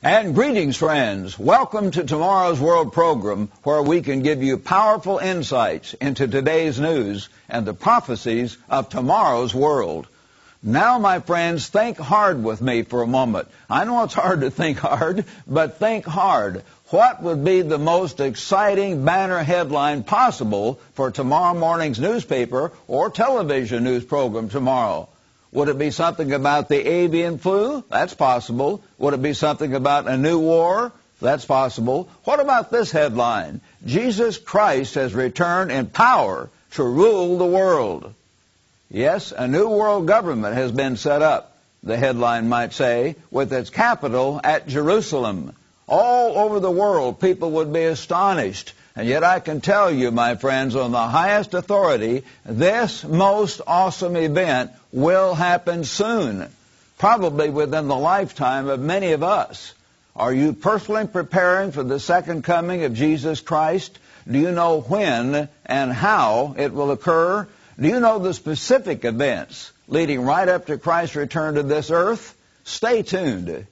And greetings, friends. Welcome to tomorrow's World program where we can give you powerful insights into today's news and the prophecies of tomorrow's world. Now, my friends, think hard with me for a moment. I know it's hard to think hard, but think hard. What would be the most exciting banner headline possible for tomorrow morning's newspaper or television news program tomorrow? Would it be something about the avian flu? That's possible. Would it be something about a new war? That's possible. What about this headline? Jesus Christ has returned in power to rule the world. Yes, a new world government has been set up, the headline might say, with its capital at Jerusalem. All over the world, people would be astonished and yet I can tell you, my friends, on the highest authority, this most awesome event will happen soon, probably within the lifetime of many of us. Are you personally preparing for the second coming of Jesus Christ? Do you know when and how it will occur? Do you know the specific events leading right up to Christ's return to this earth? Stay tuned.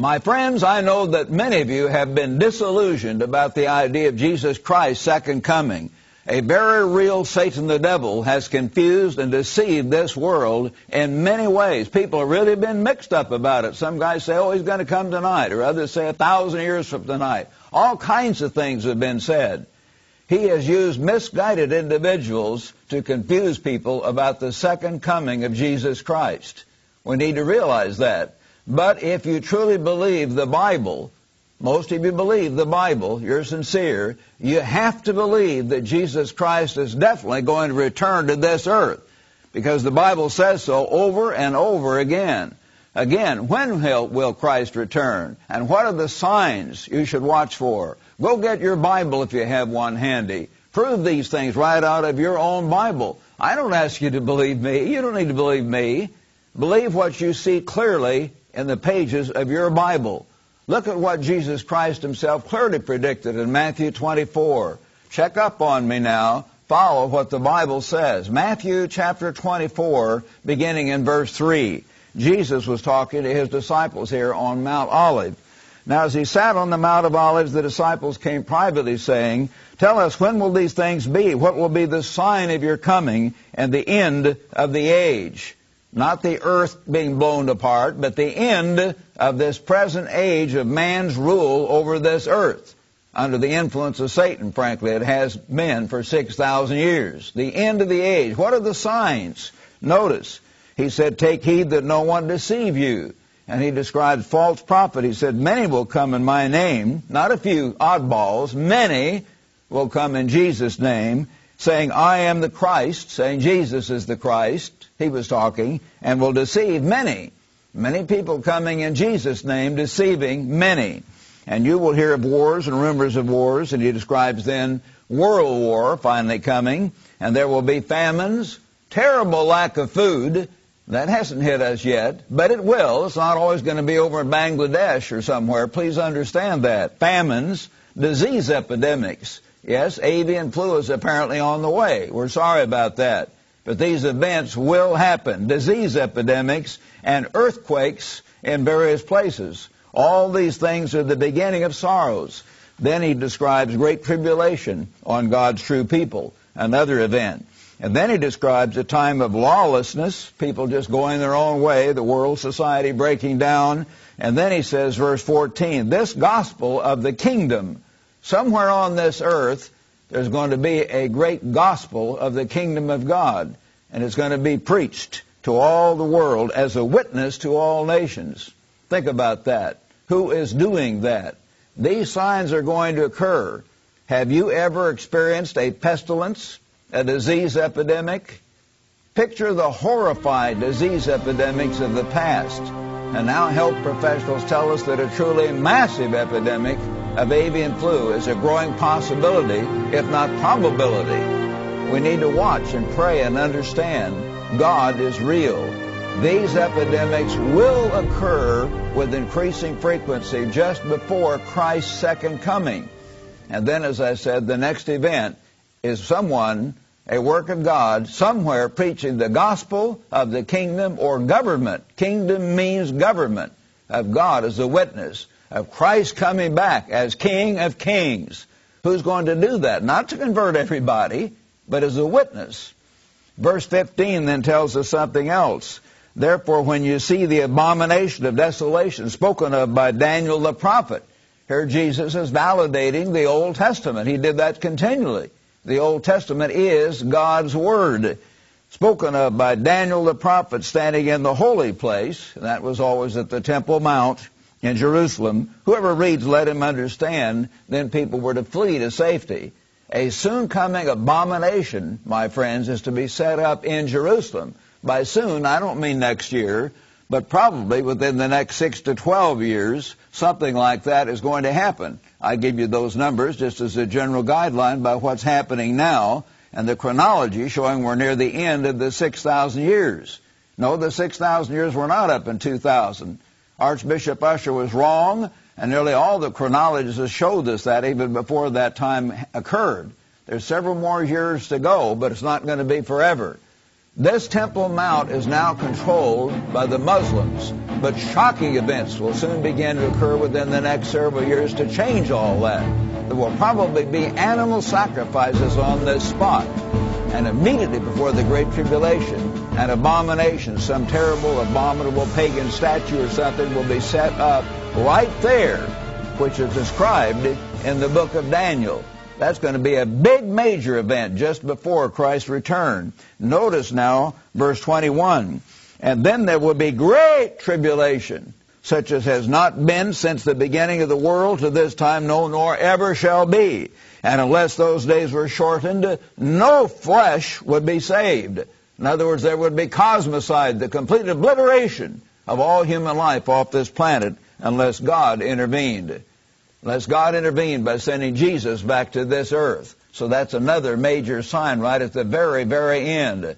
My friends, I know that many of you have been disillusioned about the idea of Jesus Christ's second coming. A very real Satan the devil has confused and deceived this world in many ways. People have really been mixed up about it. Some guys say, oh, he's going to come tonight, or others say a thousand years from tonight. All kinds of things have been said. He has used misguided individuals to confuse people about the second coming of Jesus Christ. We need to realize that. But if you truly believe the Bible, most of you believe the Bible, you're sincere, you have to believe that Jesus Christ is definitely going to return to this earth. Because the Bible says so over and over again. Again, when will Christ return? And what are the signs you should watch for? Go get your Bible if you have one handy. Prove these things right out of your own Bible. I don't ask you to believe me. You don't need to believe me. Believe what you see clearly in the pages of your Bible. Look at what Jesus Christ himself clearly predicted in Matthew 24. Check up on me now. Follow what the Bible says. Matthew chapter 24, beginning in verse 3. Jesus was talking to his disciples here on Mount Olive. Now as he sat on the Mount of Olives, the disciples came privately saying, Tell us, when will these things be? What will be the sign of your coming and the end of the age? Not the earth being blown apart, but the end of this present age of man's rule over this earth. Under the influence of Satan, frankly, it has been for 6,000 years. The end of the age. What are the signs? Notice, he said, take heed that no one deceive you. And he describes false prophet. He said, many will come in my name, not a few oddballs, many will come in Jesus' name, saying, I am the Christ, saying Jesus is the Christ, he was talking, and will deceive many. Many people coming in Jesus' name, deceiving many. And you will hear of wars and rumors of wars, and he describes then world war finally coming, and there will be famines, terrible lack of food. That hasn't hit us yet, but it will. It's not always going to be over in Bangladesh or somewhere. Please understand that. Famines, disease epidemics. Yes, avian flu is apparently on the way. We're sorry about that. But these events will happen. Disease epidemics and earthquakes in various places. All these things are the beginning of sorrows. Then he describes great tribulation on God's true people, another event. And then he describes a time of lawlessness, people just going their own way, the world society breaking down. And then he says, verse 14, this gospel of the kingdom, somewhere on this earth, there's going to be a great gospel of the kingdom of God, and it's going to be preached to all the world as a witness to all nations. Think about that. Who is doing that? These signs are going to occur. Have you ever experienced a pestilence, a disease epidemic? Picture the horrified disease epidemics of the past. And now health professionals tell us that a truly massive epidemic of avian flu is a growing possibility, if not probability. We need to watch and pray and understand God is real. These epidemics will occur with increasing frequency just before Christ's second coming. And then, as I said, the next event is someone, a work of God, somewhere preaching the gospel of the kingdom or government. Kingdom means government of God as a witness of Christ coming back as King of kings. Who's going to do that? Not to convert everybody, but as a witness. Verse 15 then tells us something else. Therefore, when you see the abomination of desolation spoken of by Daniel the prophet, here Jesus is validating the Old Testament. He did that continually. The Old Testament is God's Word, spoken of by Daniel the prophet standing in the holy place. That was always at the Temple Mount in Jerusalem. Whoever reads, let him understand. Then people were to flee to safety. A soon coming abomination, my friends, is to be set up in Jerusalem. By soon, I don't mean next year, but probably within the next six to 12 years, something like that is going to happen. I give you those numbers just as a general guideline by what's happening now and the chronology showing we're near the end of the 6,000 years. No, the 6,000 years were not up in 2000. Archbishop Ussher was wrong, and nearly all the chronologists showed us that even before that time occurred. There's several more years to go, but it's not going to be forever. This Temple Mount is now controlled by the Muslims, but shocking events will soon begin to occur within the next several years to change all that. There will probably be animal sacrifices on this spot. And immediately before the Great Tribulation, an abomination, some terrible, abominable pagan statue or something will be set up right there, which is described in the book of Daniel. That's going to be a big major event just before Christ's return. Notice now verse 21. And then there will be great tribulation, such as has not been since the beginning of the world to this time, no, nor ever shall be. And unless those days were shortened, no flesh would be saved. In other words, there would be cosmocide, the complete obliteration of all human life off this planet, unless God intervened unless God intervened by sending Jesus back to this earth. So that's another major sign right at the very, very end.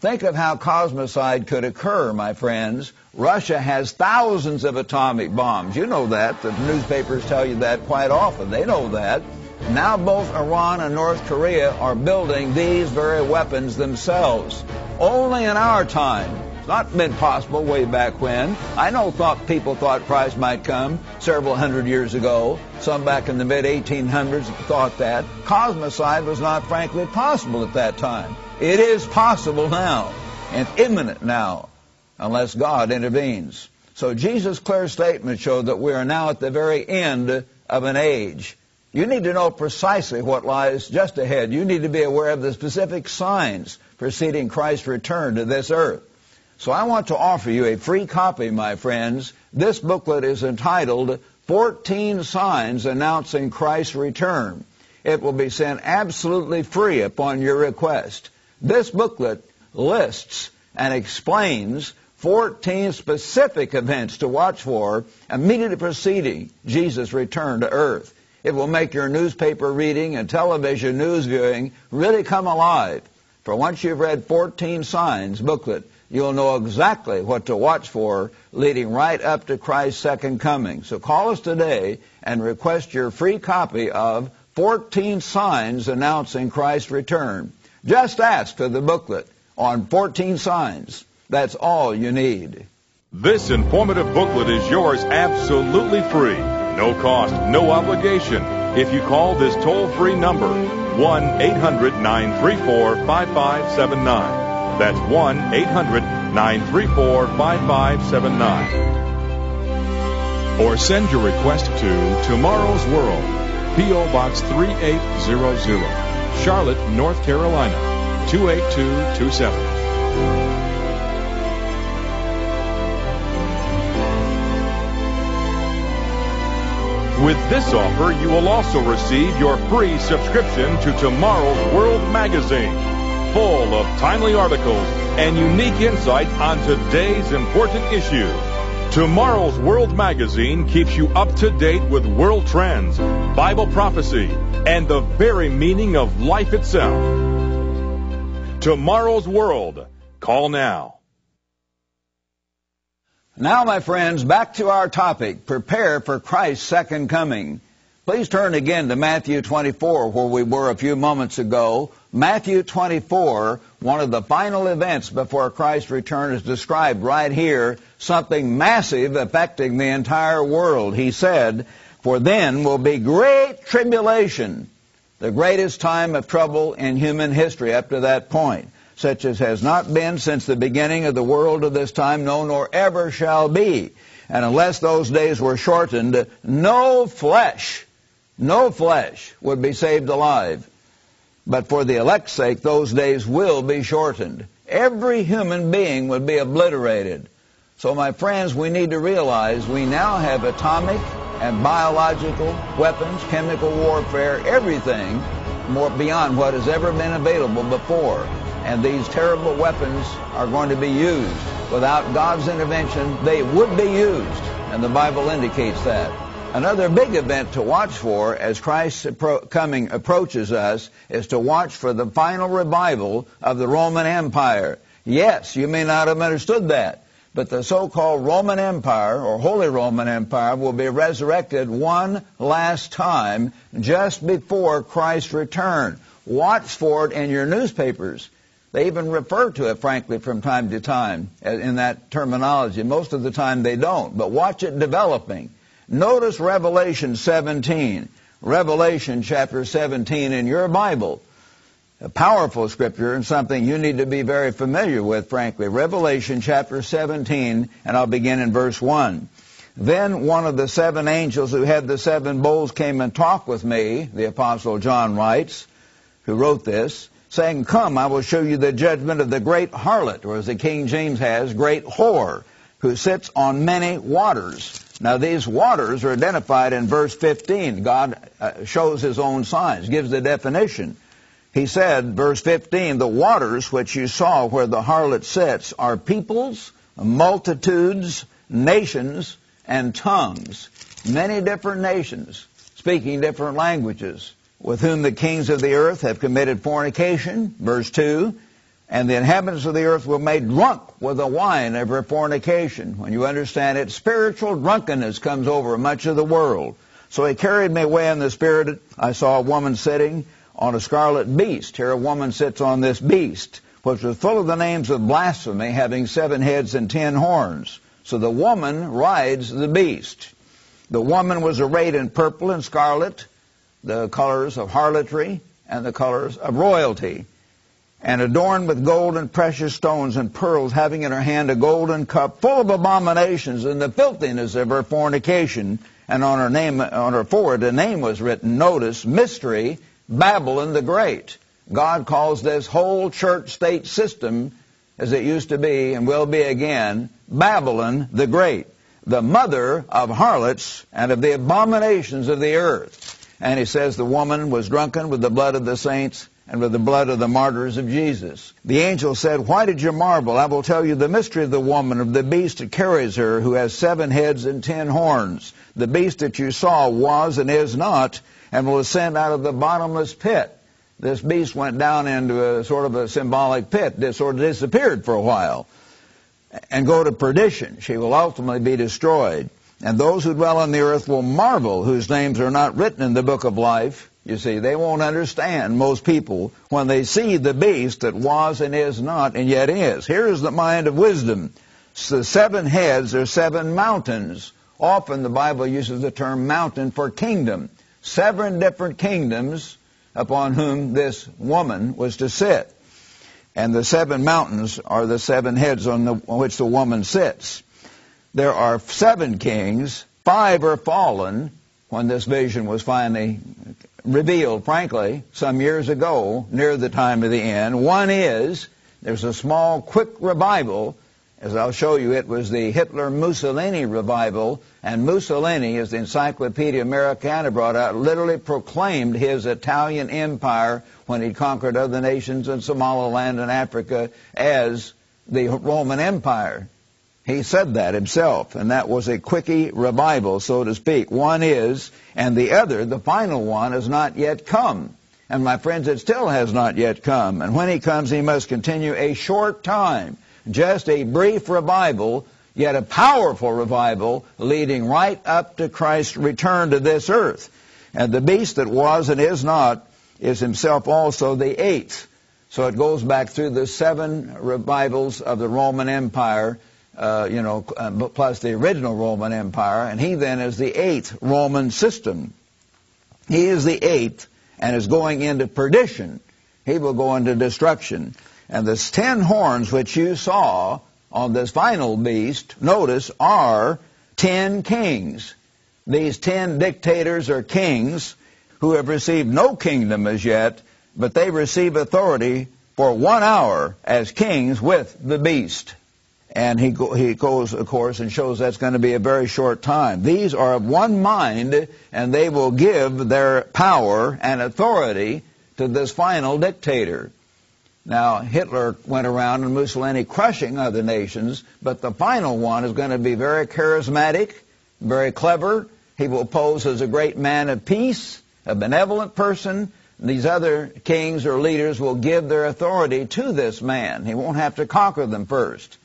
Think of how cosmocide could occur, my friends. Russia has thousands of atomic bombs. You know that. The newspapers tell you that quite often. They know that. Now both Iran and North Korea are building these very weapons themselves. Only in our time It's not been possible way back when. I know thought people thought Christ might come several hundred years ago. Some back in the mid 1800s thought that. Cosmocide was not frankly possible at that time. It is possible now and imminent now unless God intervenes. So Jesus' clear statement showed that we are now at the very end of an age. You need to know precisely what lies just ahead. You need to be aware of the specific signs preceding Christ's return to this earth. So I want to offer you a free copy, my friends. This booklet is entitled 14 Signs Announcing Christ's Return. It will be sent absolutely free upon your request. This booklet lists and explains 14 specific events to watch for immediately preceding Jesus' return to earth. It will make your newspaper reading and television news viewing really come alive. For once you've read 14 Signs booklet, you'll know exactly what to watch for leading right up to Christ's second coming. So call us today and request your free copy of 14 Signs Announcing Christ's Return. Just ask for the booklet on 14 signs. That's all you need. This informative booklet is yours absolutely free. No cost, no obligation. If you call this toll free number, 1 800 934 5579. That's 1 800 934 5579. Or send your request to Tomorrow's World, P.O. Box 3800, Charlotte, North Carolina 28227. With this offer, you will also receive your free subscription to Tomorrow's World magazine full of timely articles and unique insight on today's important issues. Tomorrow's World Magazine keeps you up to date with world trends, Bible prophecy, and the very meaning of life itself. Tomorrow's World. Call now. Now, my friends, back to our topic. Prepare for Christ's second coming. Please turn again to Matthew 24, where we were a few moments ago. Matthew 24, one of the final events before Christ's return is described right here, something massive affecting the entire world. He said, For then will be great tribulation, the greatest time of trouble in human history up to that point, such as has not been since the beginning of the world of this time, no, nor ever shall be. And unless those days were shortened, no flesh no flesh would be saved alive. But for the elect's sake, those days will be shortened. Every human being would be obliterated. So, my friends, we need to realize we now have atomic and biological weapons, chemical warfare, everything more beyond what has ever been available before. And these terrible weapons are going to be used. Without God's intervention, they would be used. And the Bible indicates that. Another big event to watch for as Christ's appro- coming approaches us is to watch for the final revival of the Roman Empire. Yes, you may not have understood that, but the so-called Roman Empire or Holy Roman Empire will be resurrected one last time just before Christ's return. Watch for it in your newspapers. They even refer to it, frankly, from time to time in that terminology. Most of the time they don't, but watch it developing. Notice Revelation 17. Revelation chapter 17 in your Bible. A powerful scripture and something you need to be very familiar with, frankly. Revelation chapter 17, and I'll begin in verse 1. Then one of the seven angels who had the seven bowls came and talked with me, the apostle John writes, who wrote this, saying, Come, I will show you the judgment of the great harlot, or as the King James has, great whore, who sits on many waters now, these waters are identified in verse 15. God uh, shows his own signs, gives the definition. He said, verse 15, the waters which you saw where the harlot sits are peoples, multitudes, nations, and tongues. Many different nations speaking different languages, with whom the kings of the earth have committed fornication, verse 2, and the inhabitants of the earth were made drunk with the wine of her fornication. When you understand it, spiritual drunkenness comes over much of the world. So he carried me away in the spirit. I saw a woman sitting on a scarlet beast. Here a woman sits on this beast, which was full of the names of blasphemy, having seven heads and ten horns. So the woman rides the beast. The woman was arrayed in purple and scarlet, the colors of harlotry and the colors of royalty and adorned with gold and precious stones and pearls, having in her hand a golden cup full of abominations and the filthiness of her fornication. And on her name, on her forehead, a name was written. Notice, mystery, Babylon the Great. God calls this whole church-state system, as it used to be and will be again, Babylon the Great, the mother of harlots and of the abominations of the earth. And he says the woman was drunken with the blood of the saints and with the blood of the martyrs of Jesus. The angel said, Why did you marvel? I will tell you the mystery of the woman, of the beast that carries her, who has seven heads and ten horns. The beast that you saw was and is not, and will ascend out of the bottomless pit. This beast went down into a sort of a symbolic pit, that sort of disappeared for a while, and go to perdition. She will ultimately be destroyed. And those who dwell on the earth will marvel, whose names are not written in the book of life you see, they won't understand, most people, when they see the beast that was and is not and yet is. Here is the mind of wisdom. The seven heads are seven mountains. Often the Bible uses the term mountain for kingdom. Seven different kingdoms upon whom this woman was to sit. And the seven mountains are the seven heads on, the, on which the woman sits. There are seven kings. Five are fallen when this vision was finally revealed, frankly, some years ago, near the time of the end. One is there's a small, quick revival. As I'll show you, it was the Hitler-Mussolini revival, and Mussolini, as the Encyclopedia Americana brought out, literally proclaimed his Italian empire when he conquered other nations in Somaliland and Africa as the Roman Empire. He said that himself, and that was a quickie revival, so to speak. One is, and the other, the final one, has not yet come. And my friends, it still has not yet come. And when he comes, he must continue a short time, just a brief revival, yet a powerful revival, leading right up to Christ's return to this earth. And the beast that was and is not is himself also the eighth. So it goes back through the seven revivals of the Roman Empire uh, you know, uh, plus the original Roman Empire, and he then is the eighth Roman system. He is the eighth and is going into perdition. He will go into destruction. And the ten horns which you saw on this final beast, notice, are ten kings. These ten dictators or kings who have received no kingdom as yet, but they receive authority for one hour as kings with the beast. And he, go, he goes, of course, and shows that's going to be a very short time. These are of one mind, and they will give their power and authority to this final dictator. Now, Hitler went around and Mussolini crushing other nations, but the final one is going to be very charismatic, very clever. He will pose as a great man of peace, a benevolent person. These other kings or leaders will give their authority to this man. He won't have to conquer them first.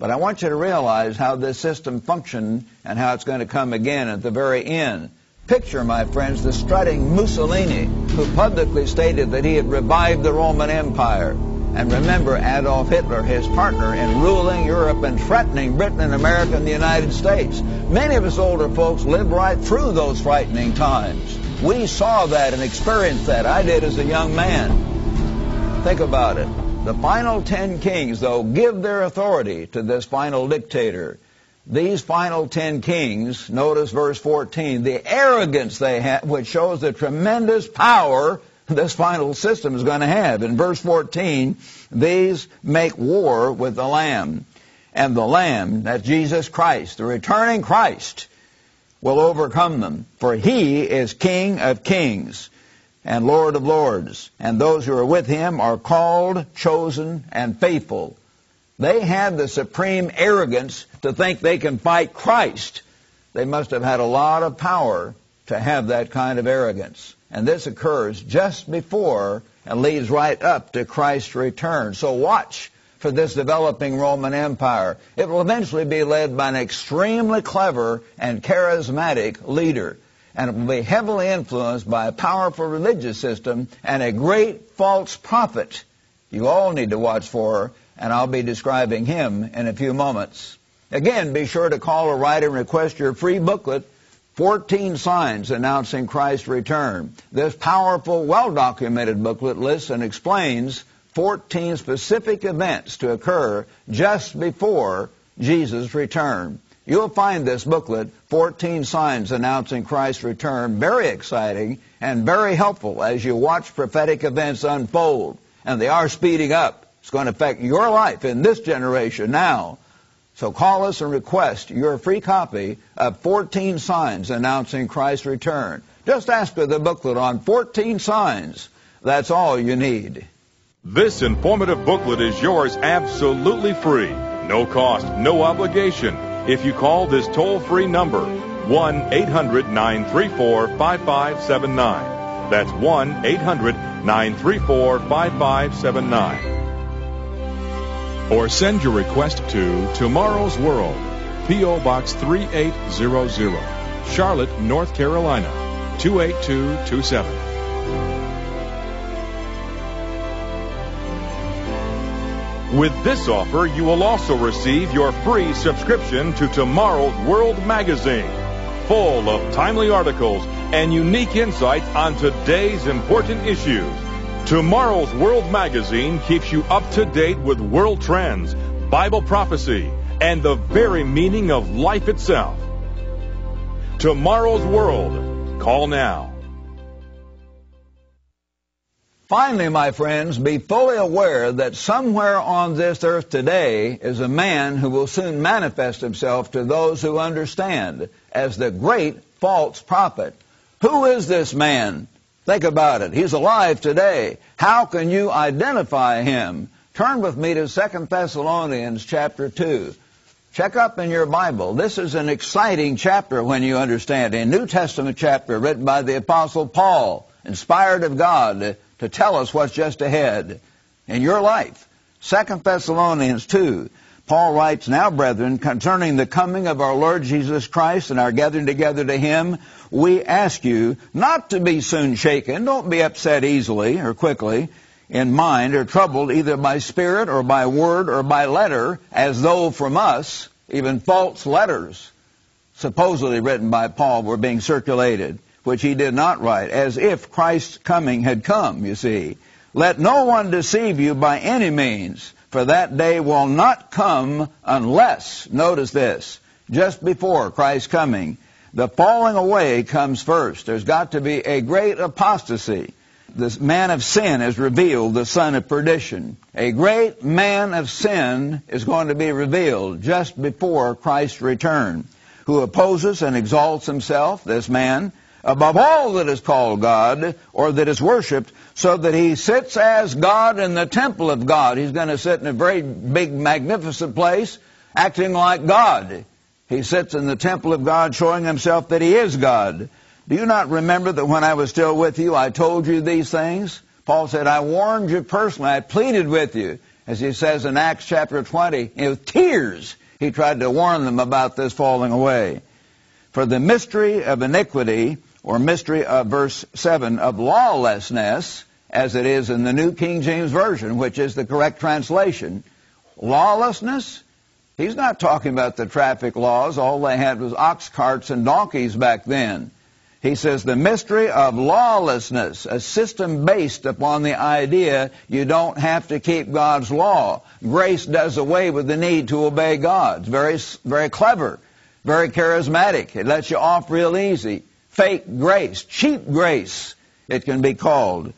But I want you to realize how this system functioned and how it's going to come again at the very end. Picture, my friends, the strutting Mussolini, who publicly stated that he had revived the Roman Empire. And remember Adolf Hitler, his partner in ruling Europe and threatening Britain and America and the United States. Many of us older folks lived right through those frightening times. We saw that and experienced that. I did as a young man. Think about it. The final ten kings, though, give their authority to this final dictator. These final ten kings, notice verse 14, the arrogance they have, which shows the tremendous power this final system is going to have. In verse 14, these make war with the Lamb. And the Lamb, that's Jesus Christ, the returning Christ, will overcome them. For he is King of kings and Lord of lords, and those who are with him are called, chosen, and faithful. They had the supreme arrogance to think they can fight Christ. They must have had a lot of power to have that kind of arrogance. And this occurs just before and leads right up to Christ's return. So watch for this developing Roman Empire. It will eventually be led by an extremely clever and charismatic leader and it will be heavily influenced by a powerful religious system and a great false prophet you all need to watch for, and I'll be describing him in a few moments. Again, be sure to call or write and request your free booklet, 14 Signs Announcing Christ's Return. This powerful, well-documented booklet lists and explains 14 specific events to occur just before Jesus' return. You'll find this booklet, 14 Signs Announcing Christ's Return, very exciting and very helpful as you watch prophetic events unfold. And they are speeding up. It's going to affect your life in this generation now. So call us and request your free copy of 14 Signs Announcing Christ's Return. Just ask for the booklet on 14 signs. That's all you need. This informative booklet is yours absolutely free. No cost, no obligation if you call this toll free number, 1 800 934 5579. That's 1 800 934 5579. Or send your request to Tomorrow's World, P.O. Box 3800, Charlotte, North Carolina, 28227. With this offer, you will also receive your free subscription to Tomorrow's World magazine, full of timely articles and unique insights on today's important issues. Tomorrow's World magazine keeps you up to date with world trends, Bible prophecy, and the very meaning of life itself. Tomorrow's World. Call now. Finally, my friends, be fully aware that somewhere on this earth today is a man who will soon manifest himself to those who understand as the great false prophet. Who is this man? Think about it. He's alive today. How can you identify him? Turn with me to 2 Thessalonians chapter 2. Check up in your Bible. This is an exciting chapter when you understand. A New Testament chapter written by the Apostle Paul, inspired of God to tell us what's just ahead in your life. Second Thessalonians 2. Paul writes, Now, brethren, concerning the coming of our Lord Jesus Christ and our gathering together to Him, we ask you not to be soon shaken. Don't be upset easily or quickly in mind or troubled either by spirit or by word or by letter, as though from us, even false letters, supposedly written by Paul, were being circulated, which he did not write, as if Christ's coming had come, you see. Let no one deceive you by any means for that day will not come unless, notice this, just before Christ's coming, the falling away comes first. There's got to be a great apostasy. This man of sin is revealed, the son of perdition. A great man of sin is going to be revealed just before Christ's return, who opposes and exalts himself, this man, above all that is called God or that is worshipped, so that he sits as God in the temple of God. He's going to sit in a very big, magnificent place, acting like God. He sits in the temple of God, showing himself that he is God. Do you not remember that when I was still with you, I told you these things? Paul said, I warned you personally. I pleaded with you. As he says in Acts chapter 20, with tears, he tried to warn them about this falling away. For the mystery of iniquity or mystery of verse 7 of lawlessness, as it is in the New King James Version, which is the correct translation. Lawlessness? He's not talking about the traffic laws. All they had was ox carts and donkeys back then. He says the mystery of lawlessness, a system based upon the idea you don't have to keep God's law. Grace does away with the need to obey God. It's very, very clever, very charismatic. It lets you off real easy fake grace, cheap grace, it can be called.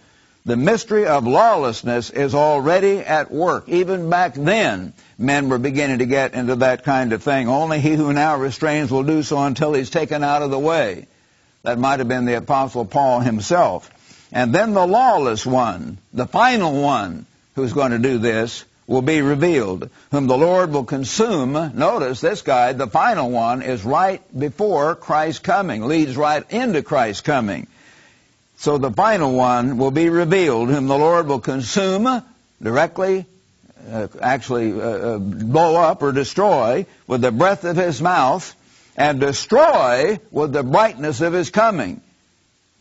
The mystery of lawlessness is already at work. Even back then, men were beginning to get into that kind of thing. Only he who now restrains will do so until he's taken out of the way. That might have been the Apostle Paul himself. And then the lawless one, the final one who's going to do this, will be revealed, whom the Lord will consume. Notice this guy, the final one, is right before Christ's coming, leads right into Christ's coming. So the final one will be revealed, whom the Lord will consume directly, uh, actually uh, uh, blow up or destroy with the breath of his mouth, and destroy with the brightness of his coming.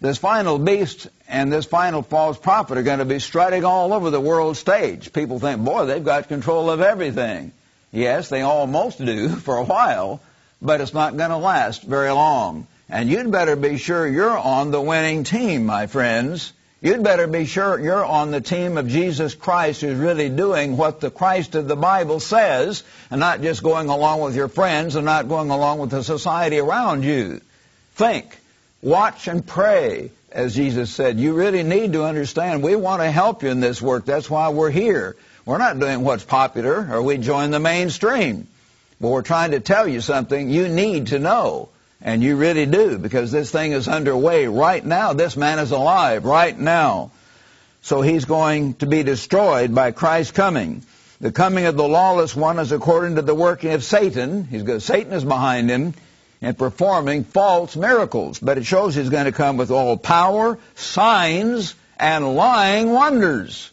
This final beast and this final false prophet are going to be strutting all over the world stage. People think, boy, they've got control of everything. Yes, they almost do for a while, but it's not going to last very long. And you'd better be sure you're on the winning team, my friends. You'd better be sure you're on the team of Jesus Christ who's really doing what the Christ of the Bible says and not just going along with your friends and not going along with the society around you. Think. Watch and pray, as Jesus said. You really need to understand we want to help you in this work. That's why we're here. We're not doing what's popular or we join the mainstream. But we're trying to tell you something you need to know. And you really do because this thing is underway right now. This man is alive right now. So he's going to be destroyed by Christ's coming. The coming of the lawless one is according to the working of Satan. He's, Satan is behind him and performing false miracles. But it shows he's going to come with all power, signs, and lying wonders,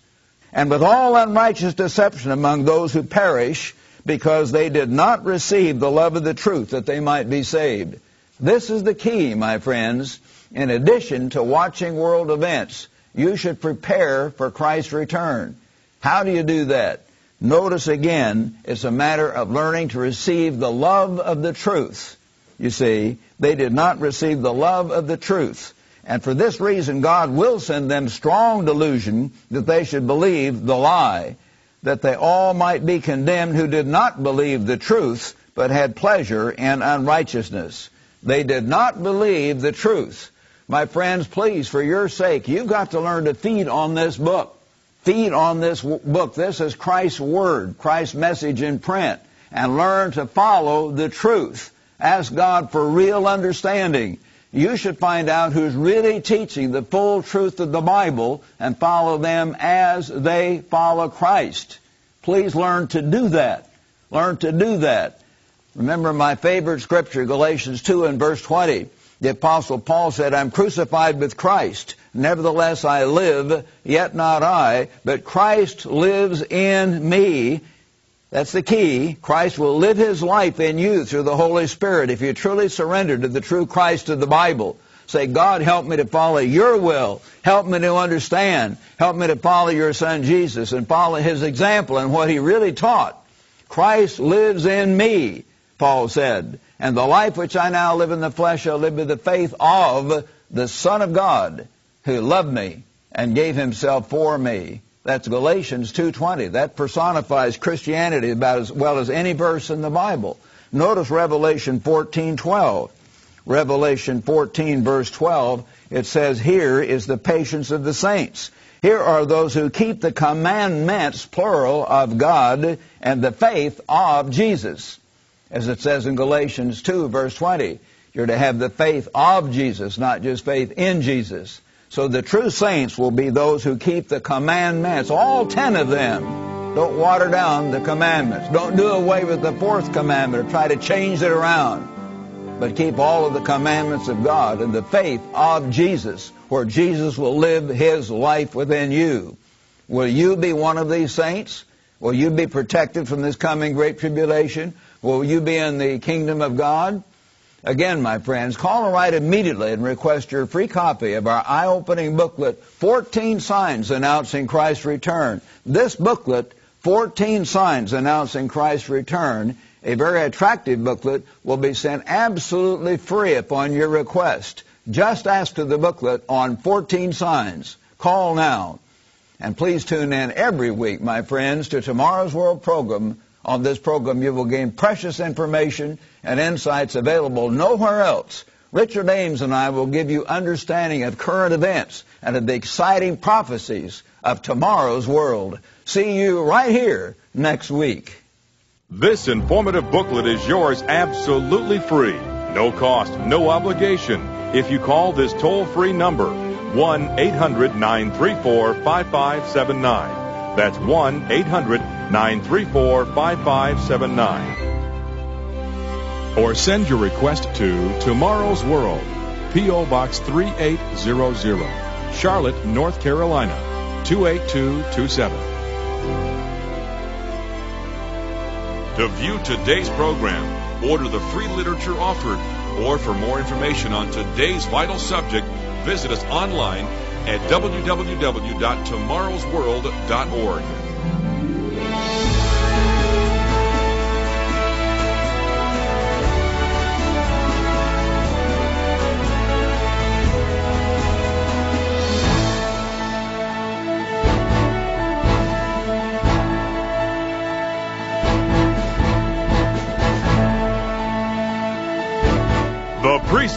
and with all unrighteous deception among those who perish, because they did not receive the love of the truth that they might be saved. This is the key, my friends. In addition to watching world events, you should prepare for Christ's return. How do you do that? Notice again, it's a matter of learning to receive the love of the truth you see, they did not receive the love of the truth. And for this reason, God will send them strong delusion that they should believe the lie, that they all might be condemned who did not believe the truth, but had pleasure in unrighteousness. They did not believe the truth. My friends, please, for your sake, you've got to learn to feed on this book. Feed on this book. This is Christ's Word, Christ's message in print. And learn to follow the truth. Ask God for real understanding. You should find out who's really teaching the full truth of the Bible and follow them as they follow Christ. Please learn to do that. Learn to do that. Remember my favorite scripture, Galatians 2 and verse 20. The apostle Paul said, I'm crucified with Christ. Nevertheless I live, yet not I, but Christ lives in me. That's the key. Christ will live his life in you through the Holy Spirit if you truly surrender to the true Christ of the Bible. Say, God, help me to follow your will. Help me to understand. Help me to follow your son Jesus and follow his example and what he really taught. Christ lives in me, Paul said. And the life which I now live in the flesh I live by the faith of the Son of God who loved me and gave himself for me. That's Galatians 2.20. That personifies Christianity about as well as any verse in the Bible. Notice Revelation 14.12. Revelation 14 verse 12, it says, here is the patience of the saints. Here are those who keep the commandments, plural, of God and the faith of Jesus. As it says in Galatians 2 verse 20, you're to have the faith of Jesus, not just faith in Jesus. So the true saints will be those who keep the commandments, all ten of them. Don't water down the commandments. Don't do away with the fourth commandment or try to change it around but keep all of the commandments of God and the faith of Jesus, where Jesus will live his life within you. Will you be one of these saints? Will you be protected from this coming great tribulation? Will you be in the kingdom of God? Again, my friends, call or write immediately and request your free copy of our eye-opening booklet, 14 Signs Announcing Christ's Return. This booklet, 14 Signs Announcing Christ's Return, a very attractive booklet will be sent absolutely free upon your request. Just ask for the booklet on 14 signs. Call now. And please tune in every week, my friends, to Tomorrow's World program. On this program, you will gain precious information and insights available nowhere else. Richard Ames and I will give you understanding of current events and of the exciting prophecies of tomorrow's world. See you right here next week. This informative booklet is yours absolutely free. No cost, no obligation. If you call this toll free number, 1 800 934 5579. That's 1 800 934 5579. Or send your request to Tomorrow's World, P.O. Box 3800, Charlotte, North Carolina 28227. To view today's program, order the free literature offered, or for more information on today's vital subject, visit us online at www.tomorrowsworld.org.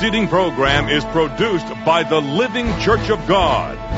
preceding program is produced by the Living Church of God.